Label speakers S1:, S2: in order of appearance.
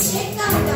S1: Check out.